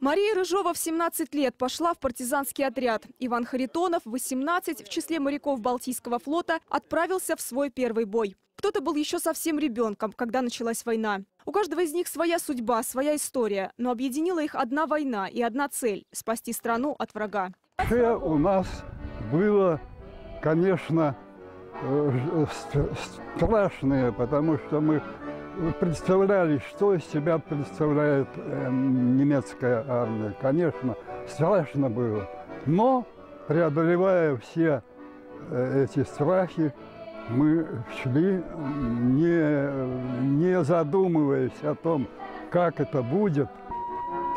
Мария Рыжова в 17 лет пошла в партизанский отряд. Иван Харитонов в 18 в числе моряков Балтийского флота отправился в свой первый бой. Кто-то был еще совсем ребенком, когда началась война. У каждого из них своя судьба, своя история, но объединила их одна война и одна цель – спасти страну от врага. Вообще у нас было, конечно, э, ст- страшное, потому что мы представляли, что из себя представляет э, немецкая армия. Конечно, страшно было. Но, преодолевая все э, эти страхи, мы шли, не, не задумываясь о том, как это будет.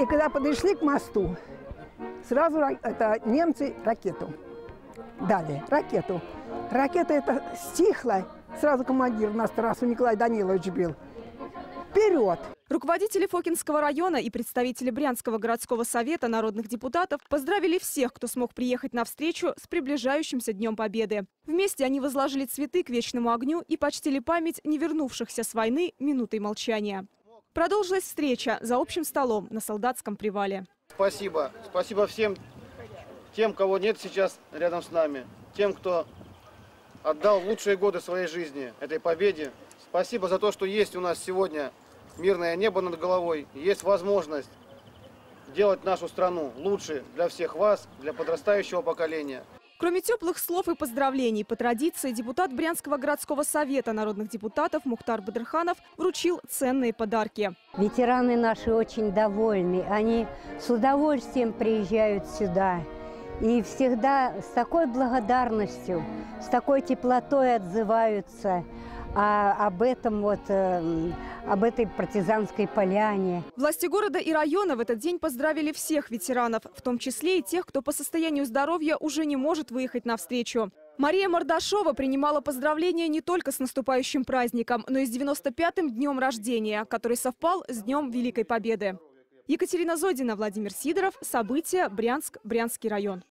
И когда подошли к мосту, сразу ра- это немцы ракету дали, ракету. Ракета это стихла, сразу командир нас трассу Николай Данилович бил. Вперед! Руководители Фокинского района и представители Брянского городского совета народных депутатов поздравили всех, кто смог приехать на встречу с приближающимся Днем Победы. Вместе они возложили цветы к вечному огню и почтили память не вернувшихся с войны минутой молчания. Продолжилась встреча за общим столом на солдатском привале. Спасибо. Спасибо всем тем, кого нет сейчас рядом с нами. Тем, кто отдал лучшие годы своей жизни этой победе. Спасибо за то, что есть у нас сегодня мирное небо над головой. Есть возможность делать нашу страну лучше для всех вас, для подрастающего поколения. Кроме теплых слов и поздравлений, по традиции депутат Брянского городского совета народных депутатов Мухтар Бадрханов вручил ценные подарки. Ветераны наши очень довольны. Они с удовольствием приезжают сюда. И всегда с такой благодарностью, с такой теплотой отзываются а, об этом вот, э, об этой партизанской поляне. Власти города и района в этот день поздравили всех ветеранов, в том числе и тех, кто по состоянию здоровья уже не может выехать навстречу. Мария Мордашова принимала поздравления не только с наступающим праздником, но и с 95-м днем рождения, который совпал с Днем Великой Победы. Екатерина Зодина, Владимир Сидоров. События. Брянск. Брянский район.